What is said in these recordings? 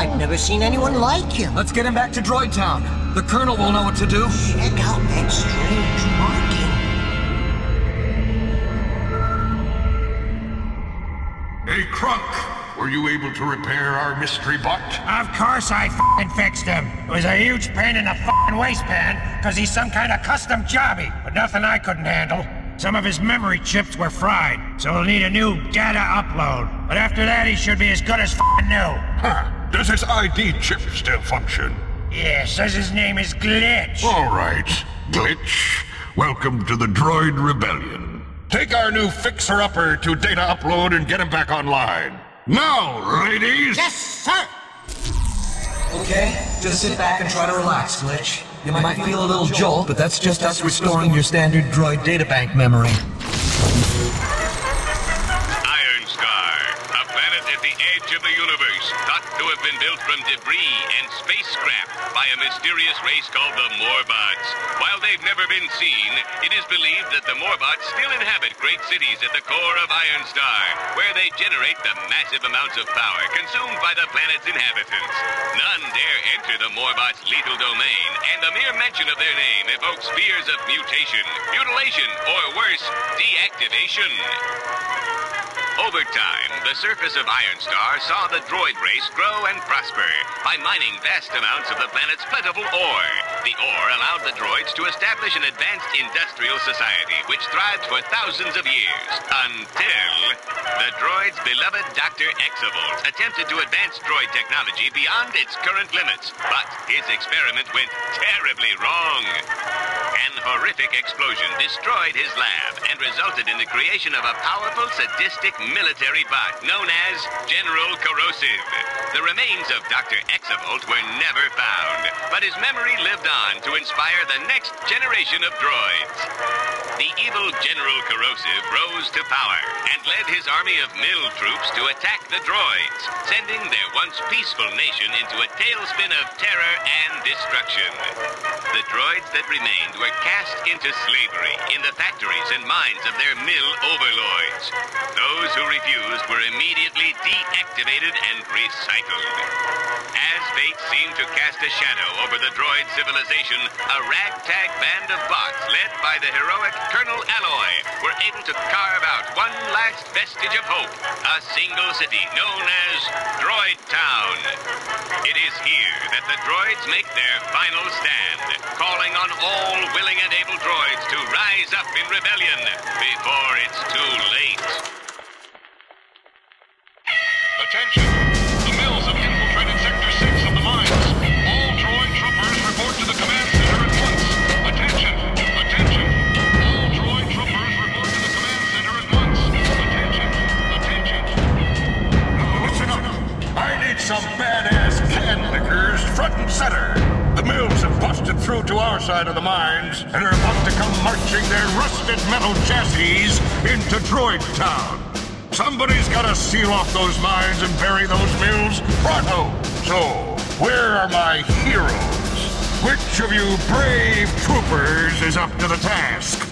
I've never seen anyone like him. Let's get him back to Droid Town. The Colonel will know what to do. Check out that strange marking. Hey, Krunk, were you able to repair our mystery bot? Of course I f***ing fixed him. It was a huge pain in the f***ing waistband, because he's some kind of custom jobby, but nothing I couldn't handle. Some of his memory chips were fried, so he'll need a new data upload. But after that, he should be as good as f***ing new. Huh. Does his ID chip still function? Yeah, says his name is Glitch. All right, Glitch. Welcome to the Droid Rebellion. Take our new fixer-upper to data upload and get him back online. Now, ladies! Yes, sir. Okay, just sit back and try to relax, Glitch. You might feel a little jolt, but that's just us restoring your standard droid databank memory. At the edge of the universe, thought to have been built from debris and spacecraft by a mysterious race called the Morbots. While they've never been seen, it is believed that the Morbots still inhabit great cities at the core of Iron Star, where they generate the massive amounts of power consumed by the planet's inhabitants. None dare enter the Morbots' lethal domain, and the mere mention of their name evokes fears of mutation, mutilation, or worse, deactivation. Over time, the surface of Iron Star saw the droid race grow and prosper by mining vast amounts of the planet's plentiful ore. The ore allowed the droids to establish an advanced industrial society which thrived for thousands of years until the droid's beloved Dr. Exavolt attempted to advance droid technology beyond its current limits, but his experiment went terribly wrong. An horrific explosion destroyed his lab and resulted in the creation of a powerful, sadistic military bot known as General Corrosive. The remains of Dr. Exavolt were never found, but his memory lived on to inspire the next generation of droids. The evil General Corrosive rose to power and led his army of mill troops to attack the droids, sending their once peaceful nation into a tailspin of terror and destruction. The droids that remained were cast into slavery in the factories and mines of their mill overlords. Those who refused were immediately deactivated and recycled. As fate seemed to cast a shadow over the droid civilization, a ragtag band of bots led by the heroic Colonel Alloy were able to carve out one last vestige of hope, a single city known as Droid Town. It is here that the droids make their final stand, calling on all willing and able droids to rise up in rebellion before it's too late. Attention! The mills have infiltrated Sector 6 of the mines. All droid troopers report to the command center at once. Attention! Attention! All droid troopers report to the command center at once. Attention! Attention! Now listen up! I need some badass can lickers front and center. The mills have busted through to our side of the mines and are about to come marching their rusted metal chassis into Droid Town. Somebody's gotta seal off those mines and bury those mills pronto. So, where are my heroes? Which of you brave troopers is up to the task?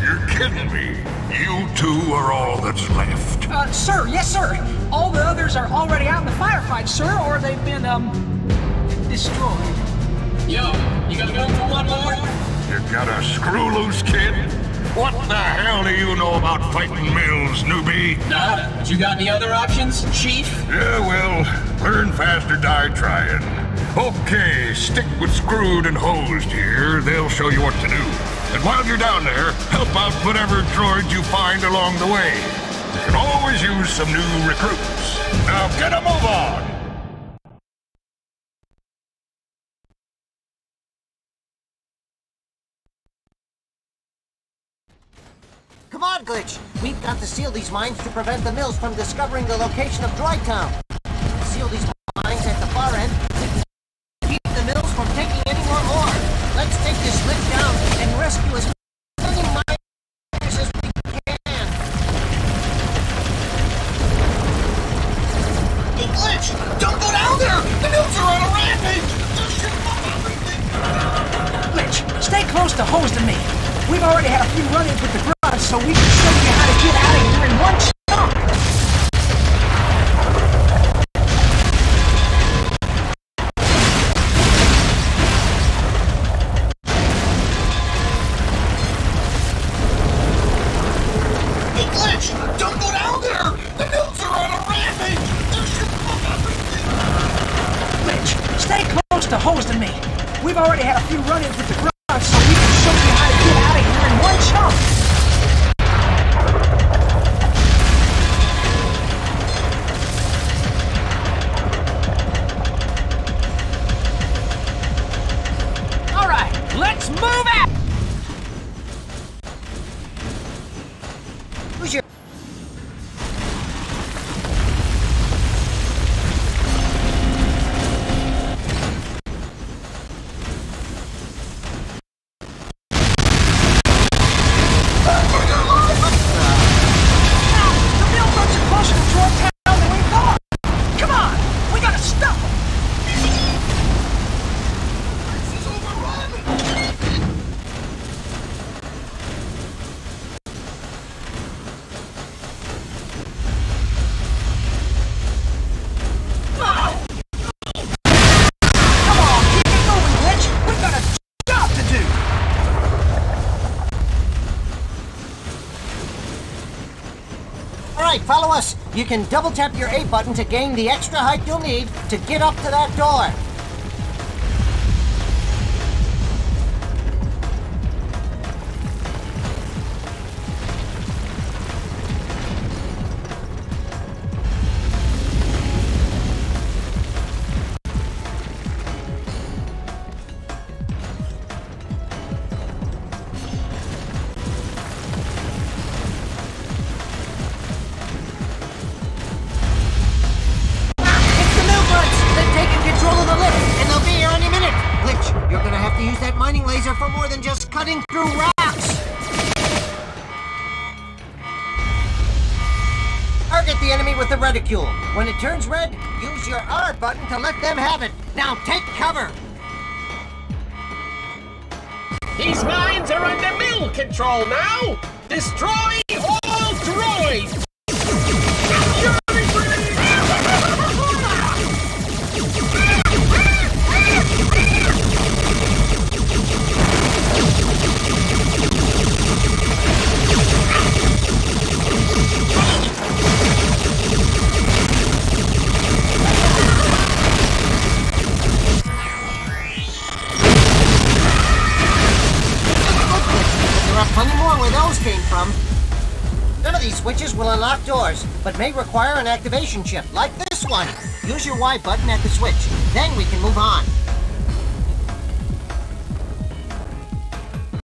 You're kidding me. You two are all that's left. Uh, sir, yes, sir. All the others are already out in the firefight, sir, or they've been, um, destroyed. Yo, you gonna go for one more? You got a screw loose kid? What the hell do you know about fighting mills, newbie? Nada. But you got any other options, Chief? Yeah, well, learn fast or die trying. Okay, stick with Screwed and Hosed here. They'll show you what to do. And while you're down there, help out whatever droids you find along the way. You can always use some new recruits. Now get a move on! mod glitch. We've got to seal these mines to prevent the mills from discovering the location of Droid Town. Seal these mines at the far end to keep the mills from taking any more ore. Let's take this lift down and rescue as many miners as we can. The glitch! Don't go down there! The mills are on a rampage! Glitch, stay close to Hose and me. We've already had a few run-ins with the group so we can show you how to get out of here in one. Hey, Glitch! Don't go down there! The are on a rampage! They're shooting up everything! Mitch, stay close to me. We've already had a few run-ins with the grunts, so we can show you how to get out of here in one chunk. Right, follow us. You can double tap your A button to gain the extra height you'll need to get up to that door. Reticule. When it turns red, use your R button to let them have it. Now take cover! These mines are under mill control now! Destroy plenty more where those came from. None of these switches will unlock doors, but may require an activation chip, like this one. Use your Y button at the switch. Then we can move on.